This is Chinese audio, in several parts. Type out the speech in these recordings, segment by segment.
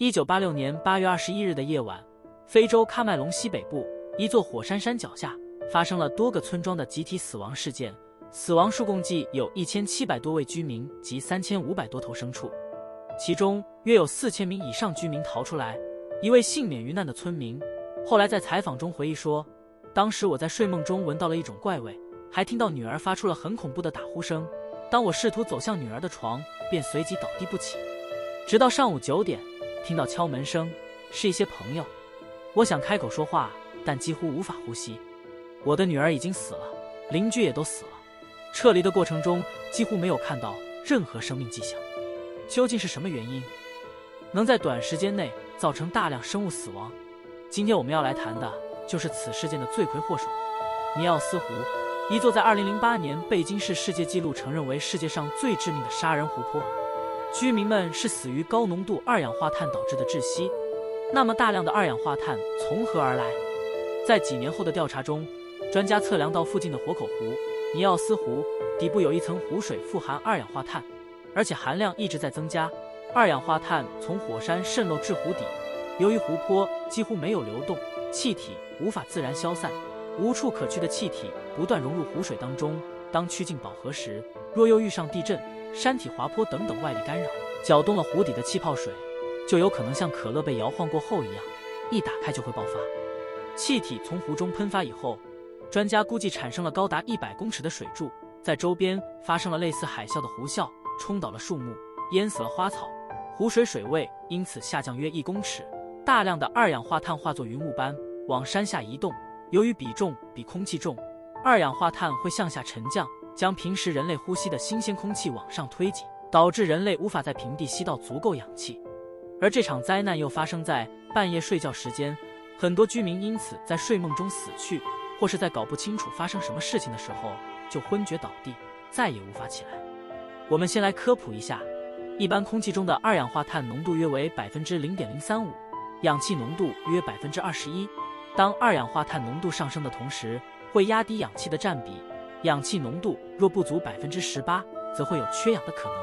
一九八六年八月二十一日的夜晚，非洲喀麦隆西北部一座火山山脚下发生了多个村庄的集体死亡事件，死亡数共计有一千七百多位居民及三千五百多头牲畜，其中约有四千名以上居民逃出来。一位幸免于难的村民后来在采访中回忆说：“当时我在睡梦中闻到了一种怪味，还听到女儿发出了很恐怖的打呼声。当我试图走向女儿的床，便随即倒地不起。直到上午九点，听到敲门声，是一些朋友。我想开口说话，但几乎无法呼吸。我的女儿已经死了，邻居也都死了。撤离的过程中几乎没有看到任何生命迹象。究竟是什么原因，能在短时间内？”造成大量生物死亡。今天我们要来谈的就是此事件的罪魁祸首——尼奥斯湖，一座在2008年被金市世界纪录承认为世界上最致命的杀人湖泊。居民们是死于高浓度二氧化碳导致的窒息。那么大量的二氧化碳从何而来？在几年后的调查中，专家测量到附近的活口湖尼奥斯湖底部有一层湖水富含二氧化碳，而且含量一直在增加。二氧化碳从火山渗漏至湖底，由于湖泊几乎没有流动，气体无法自然消散，无处可去的气体不断融入湖水当中。当趋近饱和时，若又遇上地震、山体滑坡等等外力干扰，搅动了湖底的气泡水，就有可能像可乐被摇晃过后一样，一打开就会爆发。气体从湖中喷发以后，专家估计产生了高达一百公尺的水柱，在周边发生了类似海啸的湖啸，冲倒了树木，淹死了花草。湖水水位因此下降约一公尺，大量的二氧化碳化作云雾般往山下移动。由于比重比空气重，二氧化碳会向下沉降，将平时人类呼吸的新鲜空气往上推挤，导致人类无法在平地吸到足够氧气。而这场灾难又发生在半夜睡觉时间，很多居民因此在睡梦中死去，或是在搞不清楚发生什么事情的时候就昏厥倒地，再也无法起来。我们先来科普一下。一般空气中的二氧化碳浓度约为百分之零点零三五，氧气浓度约百分之二十一。当二氧化碳浓度上升的同时，会压低氧气的占比。氧气浓度若不足百分之十八，则会有缺氧的可能。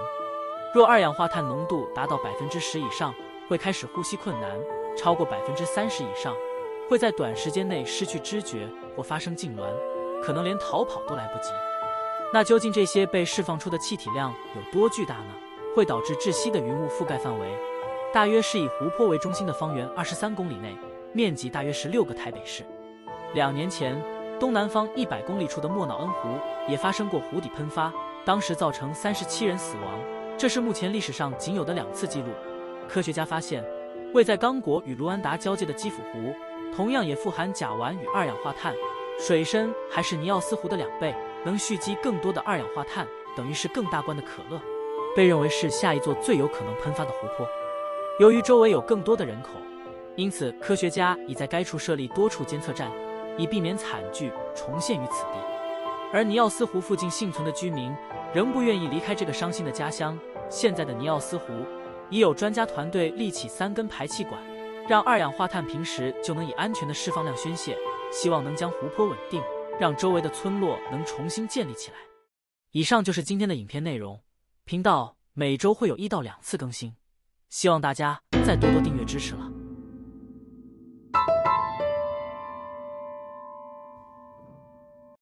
若二氧化碳浓度达到百分之十以上，会开始呼吸困难；超过百分之三十以上，会在短时间内失去知觉或发生痉挛，可能连逃跑都来不及。那究竟这些被释放出的气体量有多巨大呢？会导致窒息的云雾覆盖范围，大约是以湖泊为中心的方圆二十三公里内，面积大约是六个台北市。两年前，东南方一百公里处的莫瑙恩湖也发生过湖底喷发，当时造成三十七人死亡，这是目前历史上仅有的两次记录。科学家发现，位在刚果与卢安达交界的基辅湖，同样也富含甲烷与二氧化碳，水深还是尼奥斯湖的两倍，能蓄积更多的二氧化碳，等于是更大罐的可乐。被认为是下一座最有可能喷发的湖泊。由于周围有更多的人口，因此科学家已在该处设立多处监测站，以避免惨剧重现于此地。而尼奥斯湖附近幸存的居民仍不愿意离开这个伤心的家乡。现在的尼奥斯湖已有专家团队立起三根排气管，让二氧化碳平时就能以安全的释放量宣泄，希望能将湖泊稳定，让周围的村落能重新建立起来。以上就是今天的影片内容。频道每周会有一到两次更新，希望大家再多多订阅支持了。